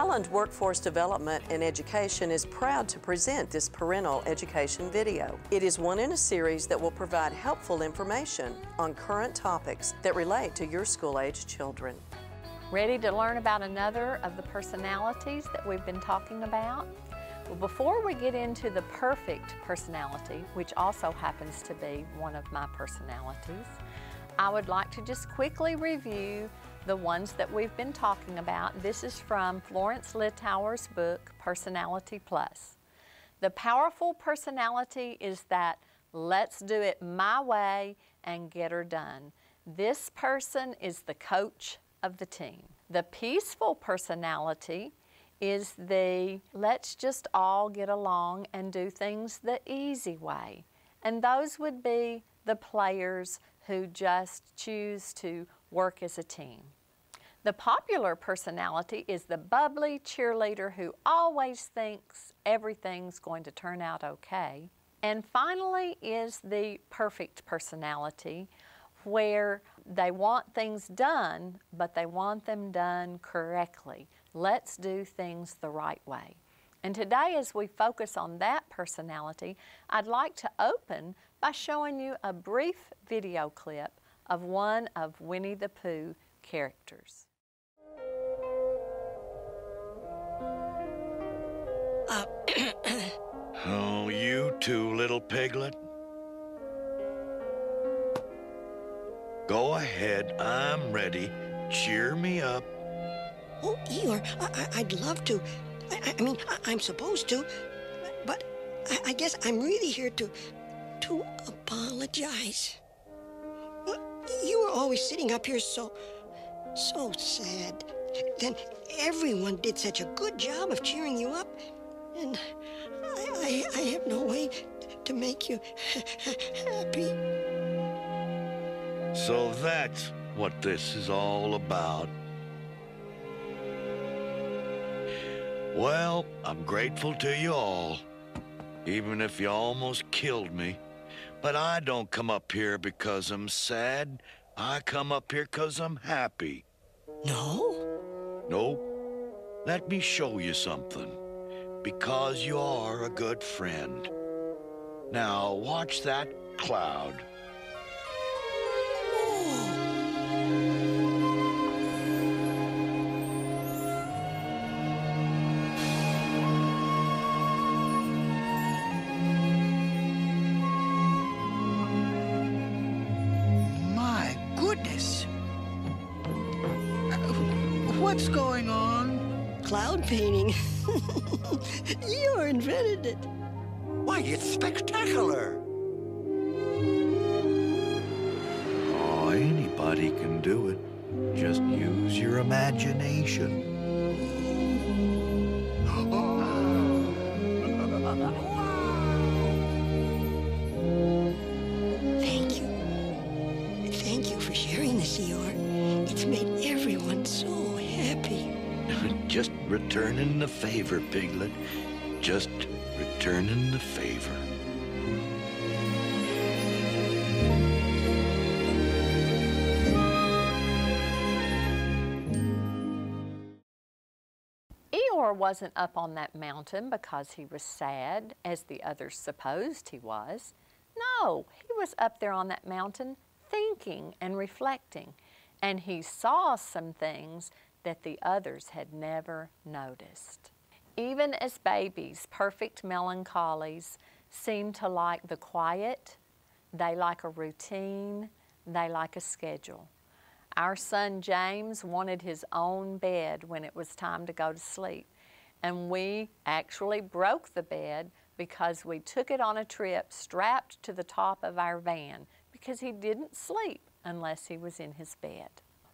Highland Workforce Development and Education is proud to present this parental education video. It is one in a series that will provide helpful information on current topics that relate to your school-age children. Ready to learn about another of the personalities that we've been talking about? Well, before we get into the perfect personality, which also happens to be one of my personalities, I would like to just quickly review the ones that we've been talking about. This is from Florence Littauer's book, Personality Plus. The powerful personality is that let's do it my way and get her done. This person is the coach of the team. The peaceful personality is the let's just all get along and do things the easy way. And those would be the players who just choose to work as a team. The popular personality is the bubbly cheerleader who always thinks everything's going to turn out okay. And finally is the perfect personality where they want things done, but they want them done correctly. Let's do things the right way. And today, as we focus on that personality, I'd like to open by showing you a brief video clip of one of Winnie the Pooh characters. Uh, oh, you too, little piglet. Go ahead, I'm ready. Cheer me up. Oh, Eeyore, I, would love to. I, I mean, I, am supposed to, but I, I, guess I'm really here to, to apologize. Were always sitting up here so, so sad. Then everyone did such a good job of cheering you up, and I, I, I have no way to make you happy. So that's what this is all about. Well, I'm grateful to you all, even if you almost killed me. But I don't come up here because I'm sad. I come up here because I'm happy. No? No. Let me show you something. Because you are a good friend. Now, watch that cloud. What's going on? Cloud painting. you invented it. Why, it's spectacular. Oh, anybody can do it. Just use your imagination. Returning the favor, Piglet. Just returning the favor. Eeyore wasn't up on that mountain because he was sad, as the others supposed he was. No, he was up there on that mountain thinking and reflecting, and he saw some things that the others had never noticed. Even as babies, perfect melancholies seem to like the quiet, they like a routine, they like a schedule. Our son James wanted his own bed when it was time to go to sleep, and we actually broke the bed because we took it on a trip strapped to the top of our van because he didn't sleep unless he was in his bed.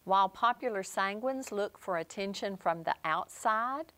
While popular sanguines look for attention from the outside,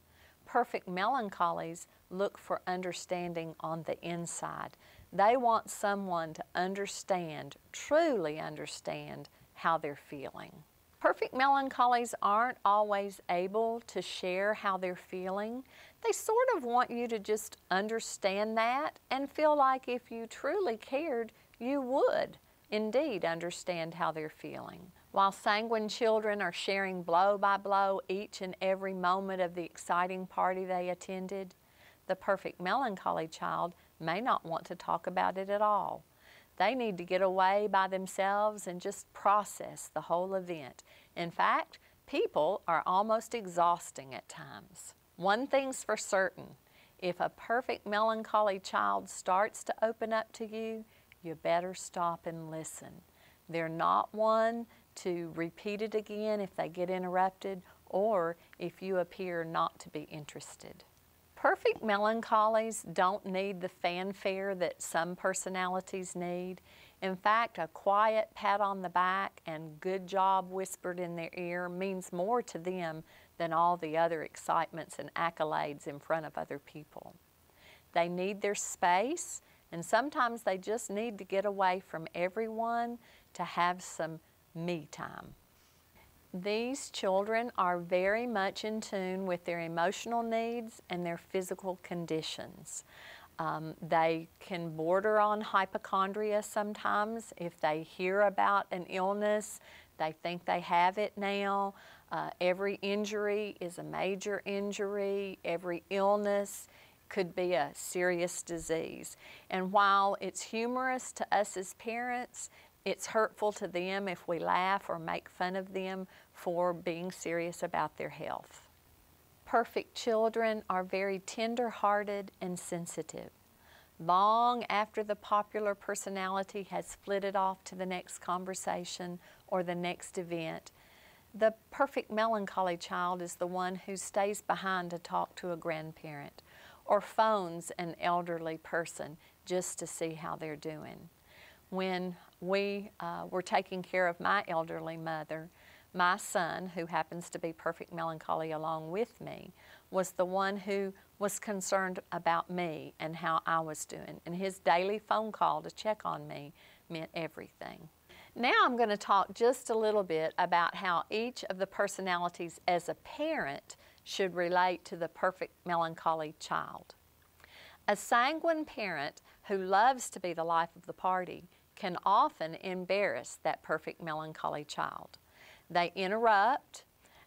perfect melancholies look for understanding on the inside. They want someone to understand, truly understand, how they're feeling. Perfect melancholies aren't always able to share how they're feeling. They sort of want you to just understand that and feel like if you truly cared, you would indeed understand how they're feeling. While sanguine children are sharing blow by blow each and every moment of the exciting party they attended, the perfect melancholy child may not want to talk about it at all. They need to get away by themselves and just process the whole event. In fact, people are almost exhausting at times. One thing's for certain if a perfect melancholy child starts to open up to you, you better stop and listen. They're not one to repeat it again if they get interrupted or if you appear not to be interested. Perfect melancholies don't need the fanfare that some personalities need. In fact, a quiet pat on the back and good job whispered in their ear means more to them than all the other excitements and accolades in front of other people. They need their space, and sometimes they just need to get away from everyone to have some me time. These children are very much in tune with their emotional needs and their physical conditions. Um, they can border on hypochondria sometimes. If they hear about an illness, they think they have it now. Uh, every injury is a major injury. Every illness could be a serious disease. And while it's humorous to us as parents, it's hurtful to them if we laugh or make fun of them for being serious about their health. Perfect children are very tender hearted and sensitive. Long after the popular personality has flitted off to the next conversation or the next event, the perfect melancholy child is the one who stays behind to talk to a grandparent or phones an elderly person just to see how they're doing. When we uh, were taking care of my elderly mother, my son, who happens to be perfect melancholy along with me, was the one who was concerned about me and how I was doing. And his daily phone call to check on me meant everything. Now I'm going to talk just a little bit about how each of the personalities as a parent should relate to the perfect melancholy child. A sanguine parent who loves to be the life of the party can often embarrass that perfect melancholy child. They interrupt,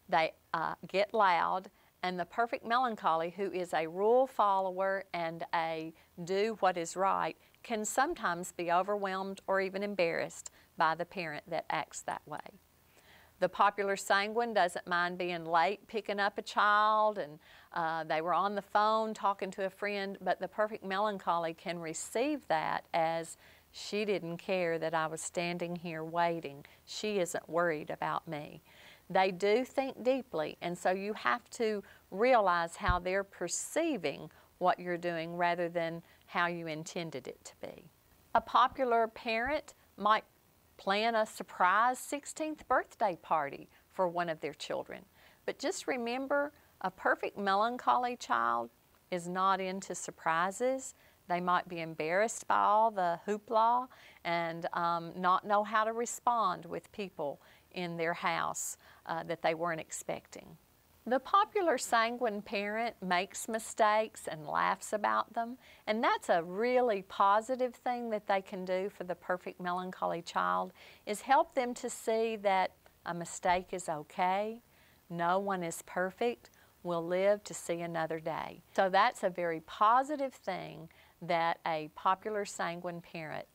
they uh, get loud, and the perfect melancholy, who is a rule follower and a do what is right, can sometimes be overwhelmed or even embarrassed by the parent that acts that way. The popular sanguine doesn't mind being late picking up a child and uh, they were on the phone talking to a friend, but the perfect melancholy can receive that as she didn't care that I was standing here waiting. She isn't worried about me. They do think deeply, and so you have to realize how they're perceiving what you're doing rather than how you intended it to be. A popular parent might plan a surprise 16th birthday party for one of their children. But just remember, a perfect melancholy child is not into surprises. They might be embarrassed by all the hoopla and um, not know how to respond with people in their house uh, that they weren't expecting. The popular sanguine parent makes mistakes and laughs about them, and that's a really positive thing that they can do for the perfect melancholy child is help them to see that a mistake is okay, no one is perfect, we'll live to see another day. So that's a very positive thing that a popular sanguine parent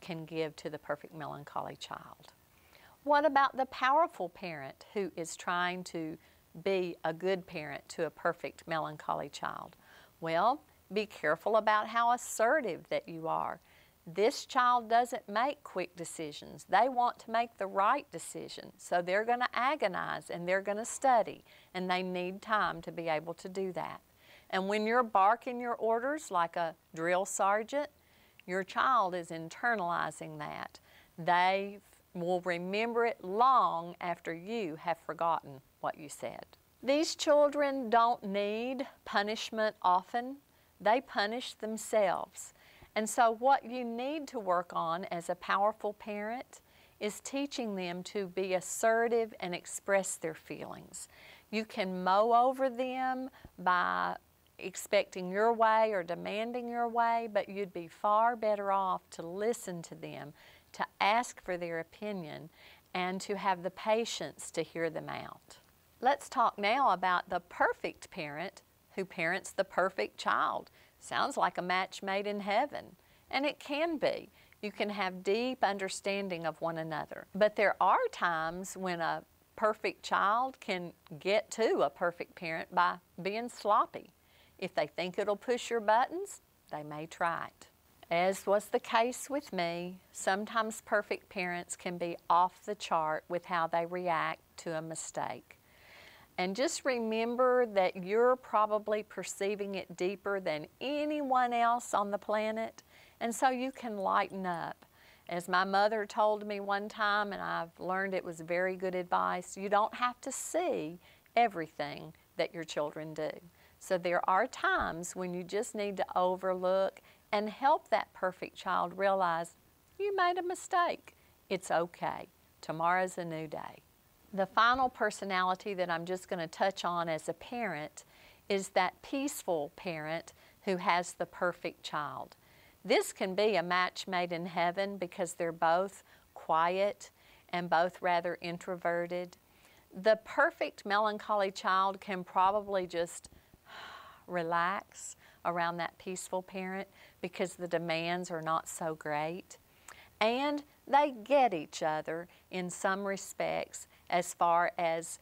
can give to the perfect melancholy child. What about the powerful parent who is trying to be a good parent to a perfect melancholy child? Well, be careful about how assertive that you are. This child doesn't make quick decisions. They want to make the right decision. So they're going to agonize and they're going to study, and they need time to be able to do that. And when you're barking your orders like a drill sergeant, your child is internalizing that. They will remember it long after you have forgotten what you said. These children don't need punishment often. They punish themselves. And so what you need to work on as a powerful parent is teaching them to be assertive and express their feelings. You can mow over them by expecting your way or demanding your way, but you'd be far better off to listen to them, to ask for their opinion, and to have the patience to hear them out. Let's talk now about the perfect parent who parents the perfect child. Sounds like a match made in heaven, and it can be. You can have deep understanding of one another. But there are times when a perfect child can get to a perfect parent by being sloppy. If they think it'll push your buttons, they may try it. As was the case with me, sometimes perfect parents can be off the chart with how they react to a mistake. And just remember that you're probably perceiving it deeper than anyone else on the planet, and so you can lighten up. As my mother told me one time, and I've learned it was very good advice, you don't have to see everything that your children do. So there are times when you just need to overlook and help that perfect child realize you made a mistake. It's okay. Tomorrow's a new day. The final personality that I'm just going to touch on as a parent is that peaceful parent who has the perfect child. This can be a match made in heaven because they're both quiet and both rather introverted. The perfect melancholy child can probably just relax around that peaceful parent because the demands are not so great. And they get each other in some respects as far as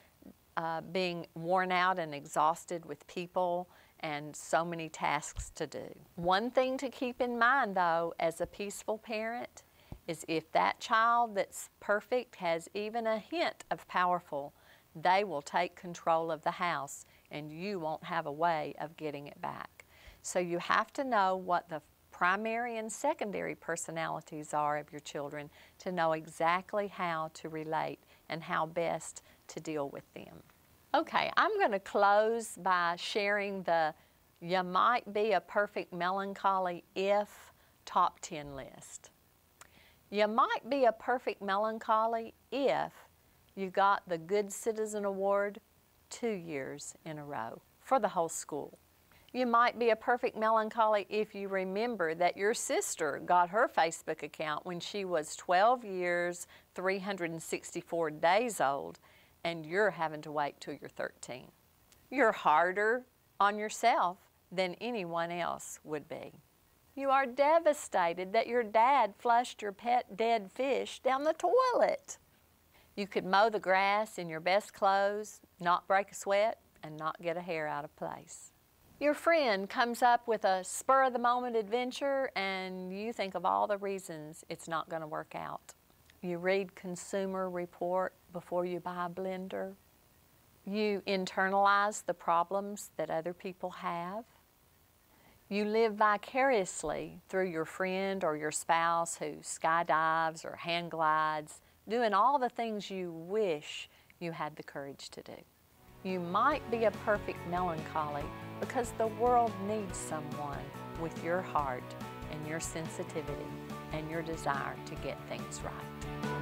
uh, being worn out and exhausted with people and so many tasks to do. One thing to keep in mind though, as a peaceful parent, is if that child that's perfect has even a hint of powerful, they will take control of the house and you won't have a way of getting it back. So you have to know what the primary and secondary personalities are of your children to know exactly how to relate and how best to deal with them. Okay, I'm going to close by sharing the you might be a perfect melancholy if top 10 list. You might be a perfect melancholy if you got the Good Citizen Award two years in a row for the whole school. You might be a perfect melancholy if you remember that your sister got her Facebook account when she was 12 years, 364 days old, and you're having to wait till you're 13. You're harder on yourself than anyone else would be. You are devastated that your dad flushed your pet dead fish down the toilet. You could mow the grass in your best clothes, not break a sweat, and not get a hair out of place. Your friend comes up with a spur of the moment adventure, and you think of all the reasons it's not going to work out. You read Consumer Report before you buy a blender. You internalize the problems that other people have. You live vicariously through your friend or your spouse who skydives or hang glides doing all the things you wish you had the courage to do. You might be a perfect melancholy because the world needs someone with your heart and your sensitivity and your desire to get things right.